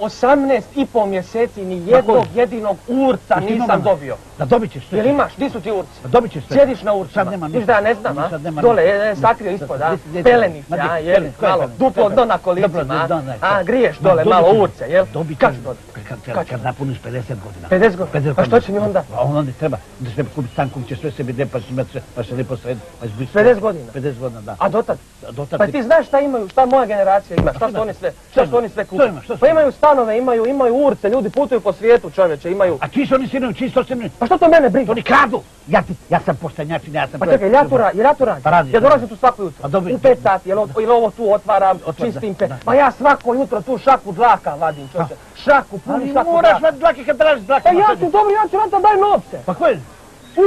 18 i pol mjeseci ni jednog jedinog urca nisam dobio. Da dobit ćeš sve. Jel imaš? Di su ti urci? Pa dobit ćeš sve. Sjediš na urcima. Sad nema Viš da ja ne znam, a? Dole, ništa. e, sakrio ispod, a? Pelenice, a? Jel? Malo, duplo dno na kolicima, a? griješ dole malo urce, jel? Dobit ćeš. dobiti? Kad, kad, Kad napuniš 50 godina. 50 godina? Pa što će mi onda? A onda ti treba da se kupi stan, kupit ćeš sve sebi gdje, pa ćeš imati sve, pa će lijepo srediti. Pa ćeš biti 50 godina? 50 godina, da. A dotad? Dotad Pa ti- znaš šta imaju, šta moja generacija ima, šta su oni sve, šta su oni sve kupili? Pa imaju stanove, imaju, imaju urce, ljudi putuju po svijetu čovječe, imaju... A čiji su oni sinovi, čiji su sinovi? Pa što to mene briga? To oni kradu! Ja, ti, ja sam poštenjačin, ja sam... Pa čekaj, jel ja tu radim, jel ja tu radim? Pa radiš, Ja dolazim tu svako jutro. Pa dobro. U pet sati, jel, jel ovo tu otvaram, Otvara, čistim pet. Pa ja svako jutro tu šaku dlaka vadim, čovječe. Šaku, puni Ali šaku moraš dlaka. vati dlake kad tražiš dlake. Pa ja ću, dobro, ja ću vam daj novce. Pa koje?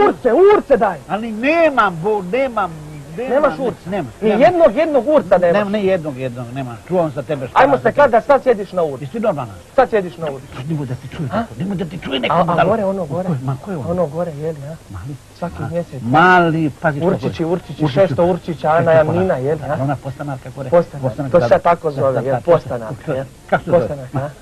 Urce, urce daj. Ali nemam, bo, nemam. Nemaš ne- urca. Nemam. Ni jednog, jednog urca nemaš. Nema, ne jednog, jednog, nema. Čuvam za tebe šta Ajmo se kad da sad sjediš na urcu. Jesi ti normalan? Sad sjediš na urcu. Nemoj da ti čuje neko, nemoj da ti čuje neko. A, gore, ono gore. Ma ko je ono? Ono gore, jeli, a? Mali. Svaki Ma- mjesec. Mali, pazi što Určići, určići, šesto určića, Ana Jamnina, jel, a? Ona postanarka gore. Postanak, to se tako zove, jel, postanak, jel? Kako se zove?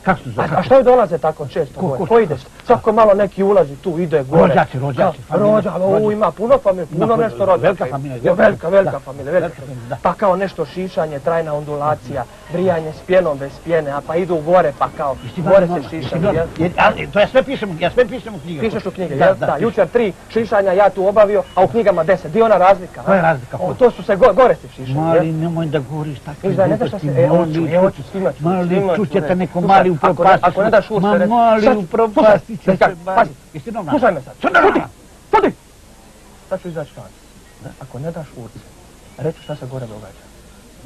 Kako se zove? A, što dolaze tako često gore? ko- ideš? Svako malo neki ulazi tu, ide gore. Rođaci, rođaci, familija, rođaci. ima puno familije, puno nešto rođaka. velika familija, Jo, velika, velika da, familija, velika familija. da. Pa kao nešto šišanje, trajna ondulacija, brijanje s pjenom bez pjene, a pa idu gore, pa kao, gore se šišanje, jel? Ali To ja sve pišem, ja sve pišem u knjige. Pišeš u knjige, jel? Da, jučer tri šišanja ja tu obavio, a u knjigama deset. Di ona razlika? Koja je razlika? O, to su se go- gore se šišali, jel? Mali, nemoj da govoriš takve Viš da ne znaš šta gluposti, se- e, hoću, mali, e, hoću, čuće- svima ću, Mali, svima ću čuće te reći. neko mali ako ne- upropasti. ako ne daš Ma reći, mali sad- upropasti će čekaj, mali. Slušaj me sad. Šuti! Šuti! Sad ću izaći van. Ako ne daš urce, reći šta se gore događa.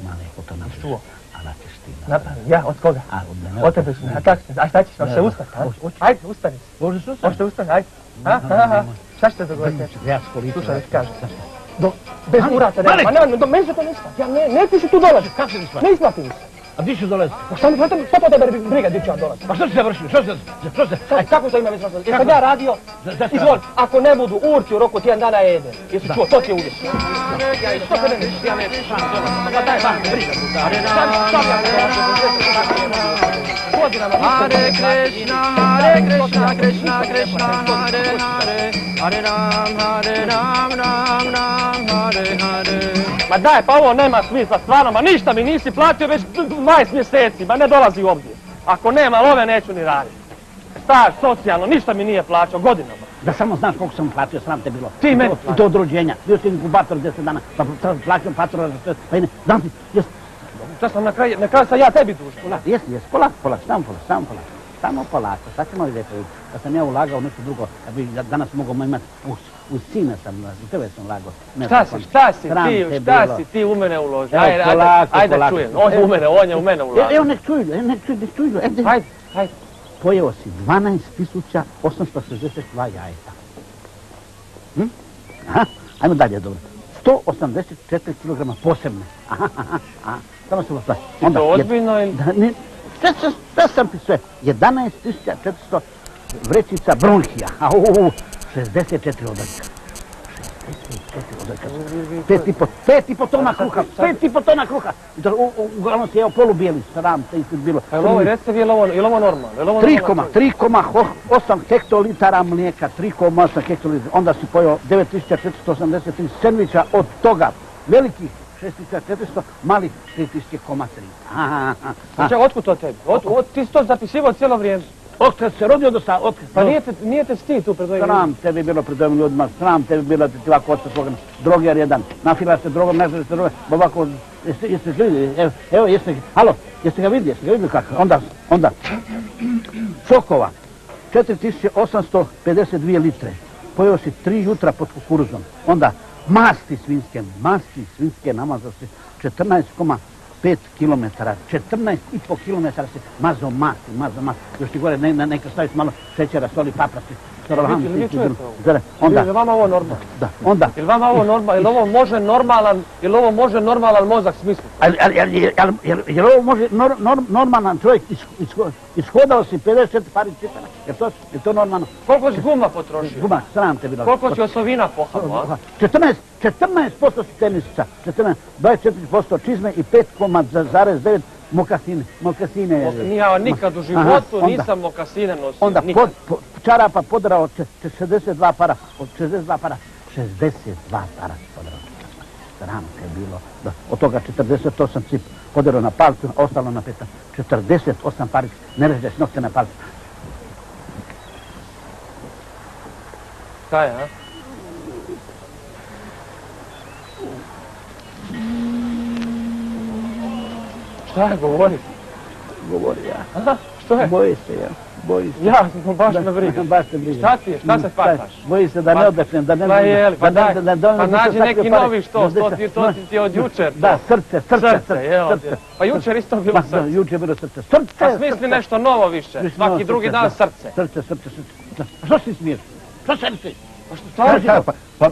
Ma neko to napraviš. čuo? A da ćeš ti napraviti. Napravi, ja, od koga? A, od mene. Od tebe su, a tak, a šta ćeš, hoćeš se ustati, a? Ajde, ustani. Može se Možete ustati, ajde. A, a, a, šta će se dogoditi? Ja skolicu. Slušaj, već kažem. Do, bez urata, ne, do, meni se to ne isplati. Ja ne, ne ti si tu dolazi. Kako se ne isplati? Ne isplati mi se. A di ću dolaziti? Pa šta mi, šta te- šta to tebe briga di ću ja dolaziti? Pa što si se vršio? Što se, što se? Aj, kako to ima već razlog? Jesam Kako? ja radio? Da- da si Izvoli, radio. ako ne budu urci u roku tjedan dana ja jedem. Jesi čuo, to ti je uvjet. Što se ne misli, ja ne Pa daj, van, briga. Šta- šta bi ja ne Godinama nisam Hare Krishna, Hare Krishna, Krishna Krishna, Hare Hare, Hare Ram, Hare Ram, Ram Ram, Hare Hare. Ma daj, pa ovo nema smisla, stvarno, ma ništa mi nisi platio već 20 mjeseci, ma ne dolazi ovdje. Ako nema love, neću ni raditi. Staž, socijalno, ništa mi nije plaćao, godinama. Da samo znaš koliko sam platio, sram te bilo. Ti meni I to- I to od rođenja. Bio si inkubator 10 dana, pa plaćam patrona, pa ne, znam ti, jes, Šta sam na kraju, na kraju sam ja tebi dužan. jes, jes, polako, polako, samo polako, samo polako. Samo polako, sad ćemo vidjeti. Da sam ja ulagao u nešto drugo, da bi da danas mogao imati, uz, uz sina sam, u tebe sam ulagao. Šta si, šta si ti, šta si ti u mene uložio? Ajde, ajde, ajde, polako. čujem. On je u mene, on je u mene ulagao. evo nek čuju, nek čuju, nek čuju, ajde. Ajde, ajde. Pojeo si 12.862 jajeta. Hm? Aha, ajmo dalje, dobro. 184 kg posebne. Aha, aha, aha. Samo se ustavi. Ti to ozbiljno ili? Da, ne, sve, sve, sve sam ti sve. 11.400 vrećica bronhija. A, u, u, 64 odaljka. 64 odaljka. Pet i po, pet i po tona kruha, pet i po tona kruha. Uglavnom si jeo polubijeli, sram, te isto bilo. A jel ovo, recite vi, normalno? Jel ovo normalno? 3,8 hektolitara mlijeka, 3,8 hektolitara, onda si pojeo 9483 sendviča od toga, velikih 6400, malih 3000 komad aha. Čekaj, otkud to tebi? Od, od, ti si to zapisivao cijelo vrijeme. Otkad se rodio do sada, otkad Pa nije te, nije te stid tu pred ovim Sram tebi bilo pred ovim ljudima, sram tebi bilo da ti ovako otac svoga droger jedan, nafila se drogom, ne se drogom, ovako, jeste, jeste ga vidjeli, evo, evo, jeste, halo, jeste ga vidjeli, jeste ga vidjeli kako, onda, onda, sokova, 4852 litre, pojeo si tri jutra pod kukuruzom, onda masti svinske, masti svinske namazao si 14,5 km, 14,5 km si mazao masti, mazao masti, još ti gore ne, ne, neka staviti malo šećera, soli, paprasti, Onda, Jel vama ovo normalno? da, onda, Jel vama ovo normalno? Jel ovo može normalan, jel ovo može normalan mozak smisliti? Ali, ali, ali, jel, jel ovo može nor, nor, normalan čovjek is, isho- ishodao si 54 pari cipela? Jel to, jel to normalno? Koliko si guma potrošio? Guma, sram te bilo. Koliko si osovina pohamo, a? 14, 14% si tenisica, 14, 24% čizme i 5,9 Mokasine, mokasine. Ja nikad u Aha, životu onda- nisam mokasine nosio. Onda nikad. pod, čarapa podrao od če- če- 62 para, od 62 para, 62 para podrao. Sram je bilo. Da, od toga 48 cip podrao na palcu, ostalo na peta. 48 paric, ne režeš nokte na palcu. Kaj, a? Šta je govori? Govori ja. Aha, što je? Boji se ja, boji se. Ja, baš me briga. Baš te briga. Šta ti je? Šta se Mm, pataš? Boji se da ne Pa- odepnem, da ne... Pa je li, pa daj, pa nađi ne- neki novi što, to ti, to ti ti od jučer. to. Da, srce, srce, Srce. Pa jučer isto bilo Pa, srce. jučer bilo srce. Srce, Pa smisli nešto novo više. Svaki drugi dan da. srce. Srce, srce, srce. A Što si smiješ? Što srce? Šta Šta, pa,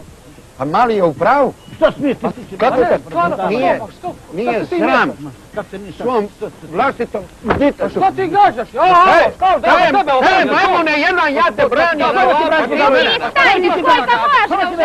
pa, pa mali je u pravu. Što smiješ? Ti si Kako te stvarno, pa nije, nije ti sram svom vlastitom ditetu? Što ti gađaš? O, Ej, kao da tebe obranim. majmune, jedan ja te branim. Ti